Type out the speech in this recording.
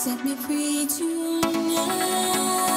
set me free tonight.